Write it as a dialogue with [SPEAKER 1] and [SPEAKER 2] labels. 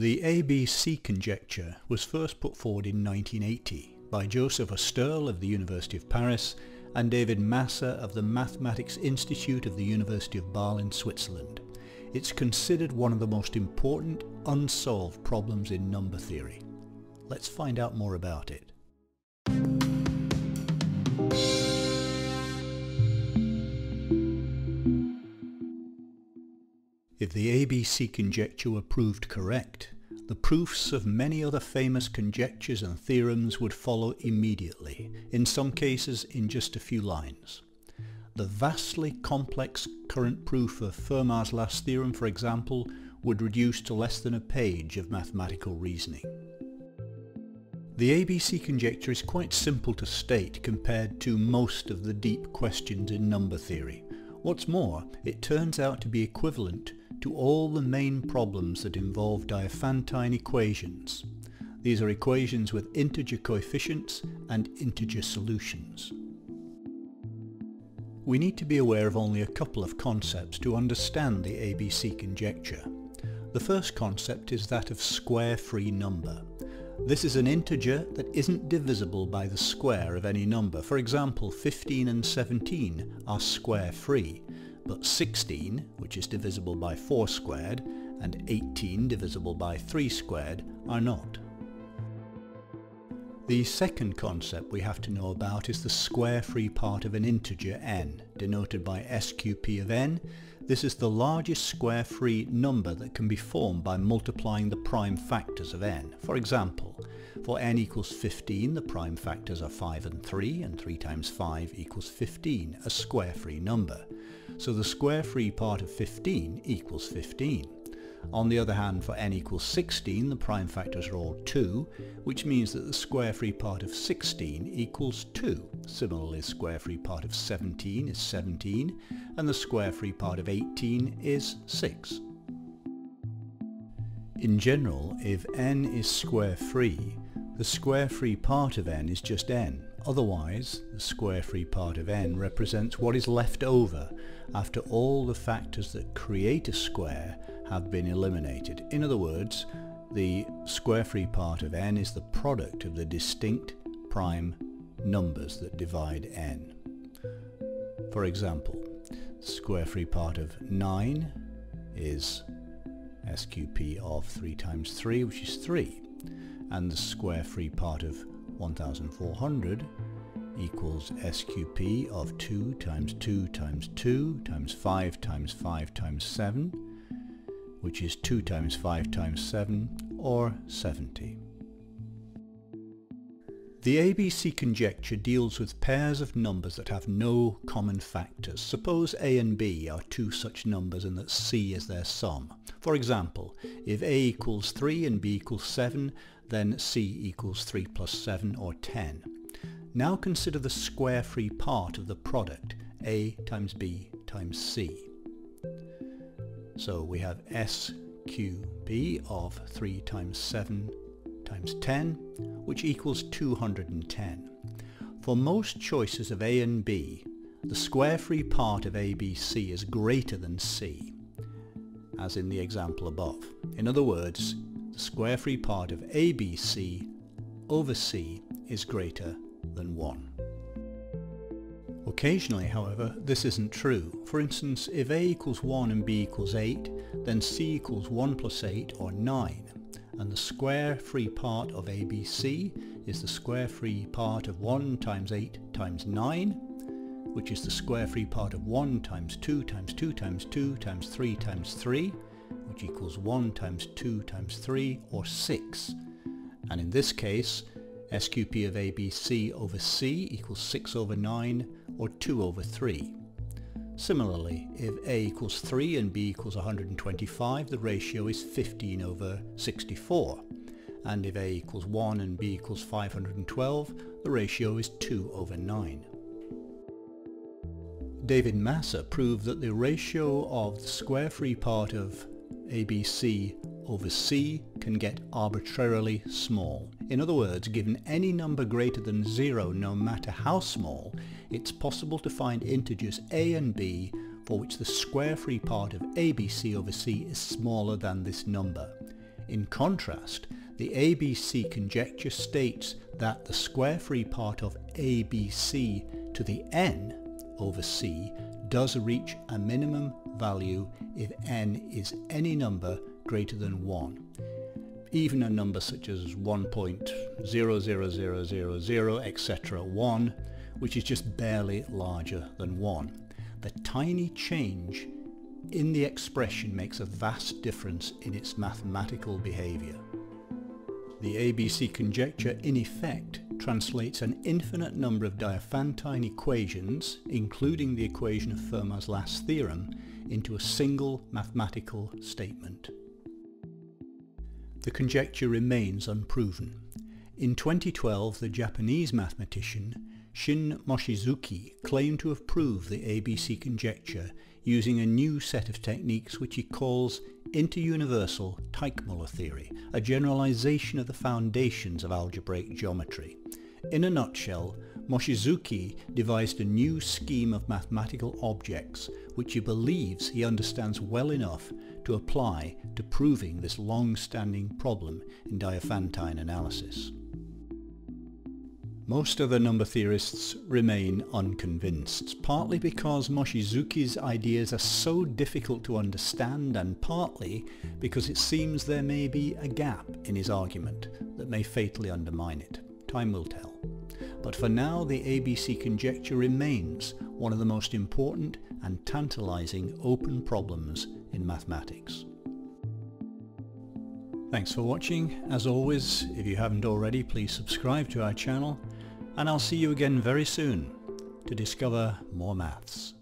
[SPEAKER 1] The ABC conjecture was first put forward in 1980 by Joseph Oesterle of the University of Paris and David Masser of the Mathematics Institute of the University of Basel in Switzerland. It's considered one of the most important unsolved problems in number theory. Let's find out more about it. If the ABC conjecture were proved correct, the proofs of many other famous conjectures and theorems would follow immediately, in some cases in just a few lines. The vastly complex current proof of Fermat's last theorem, for example, would reduce to less than a page of mathematical reasoning. The ABC conjecture is quite simple to state compared to most of the deep questions in number theory. What's more, it turns out to be equivalent to all the main problems that involve Diophantine equations. These are equations with integer coefficients and integer solutions. We need to be aware of only a couple of concepts to understand the ABC conjecture. The first concept is that of square-free number. This is an integer that isn't divisible by the square of any number. For example, 15 and 17 are square-free, but 16, which is divisible by 4 squared, and 18 divisible by 3 squared are not. The second concept we have to know about is the square-free part of an integer n, denoted by sqp of n. This is the largest square-free number that can be formed by multiplying the prime factors of n. For example, for n equals 15, the prime factors are 5 and 3, and 3 times 5 equals 15, a square-free number. So the square-free part of 15 equals 15. On the other hand, for n equals 16, the prime factors are all 2, which means that the square-free part of 16 equals 2. Similarly, square-free part of 17 is 17, and the square-free part of 18 is 6. In general, if n is square-free, the square-free part of n is just n. Otherwise, the square-free part of n represents what is left over after all the factors that create a square have been eliminated. In other words, the square-free part of n is the product of the distinct prime numbers that divide n. For example, square-free part of 9 is SQP of 3 times 3, which is 3, and the square-free part of 1400 equals SQP of 2 times 2 times 2 times 5 times 5 times 7, which is 2 times 5 times 7, or 70. The ABC conjecture deals with pairs of numbers that have no common factors. Suppose A and B are two such numbers and that C is their sum. For example, if A equals 3 and B equals 7, then C equals 3 plus 7 or 10. Now consider the square-free part of the product, A times B times C. So we have SQP of 3 times 7 times 10, which equals 210. For most choices of A and B, the square-free part of ABC is greater than C, as in the example above. In other words, the square-free part of ABC over C is greater than 1. Occasionally, however, this isn't true. For instance, if A equals 1 and B equals 8, then C equals 1 plus 8 or 9, and the square-free part of ABC is the square-free part of 1 times 8 times 9, which is the square-free part of 1 times 2 times 2 times 2 times 3 times 3, which equals 1 times 2 times 3, or 6. And in this case, SQP of ABC over C equals 6 over 9 or 2 over 3. Similarly, if A equals 3 and B equals 125, the ratio is 15 over 64. And if A equals 1 and B equals 512, the ratio is 2 over 9. David Masser proved that the ratio of the square-free part of ABC over C can get arbitrarily small. In other words, given any number greater than 0 no matter how small, it's possible to find integers a and b for which the square-free part of abc over c is smaller than this number. In contrast, the ABC conjecture states that the square-free part of ABC to the n over c does reach a minimum value if n is any number greater than 1. Even a number such as 1.000000 etc. 1, which is just barely larger than 1. The tiny change in the expression makes a vast difference in its mathematical behaviour. The ABC conjecture in effect translates an infinite number of Diophantine equations, including the equation of Fermat's last theorem, into a single mathematical statement. The conjecture remains unproven. In 2012 the Japanese mathematician Shin Mochizuki claimed to have proved the ABC conjecture using a new set of techniques which he calls interuniversal Teichmuller theory, a generalization of the foundations of algebraic geometry. In a nutshell, Mochizuki devised a new scheme of mathematical objects which he believes he understands well enough to apply to proving this long-standing problem in Diophantine analysis. Most other number theorists remain unconvinced, partly because Mochizuki's ideas are so difficult to understand and partly because it seems there may be a gap in his argument that may fatally undermine it. Time will tell. But for now the ABC conjecture remains one of the most important and tantalizing open problems in mathematics. Thanks for watching. As always, if you haven't already, please subscribe to our channel and I'll see you again very soon to discover more maths.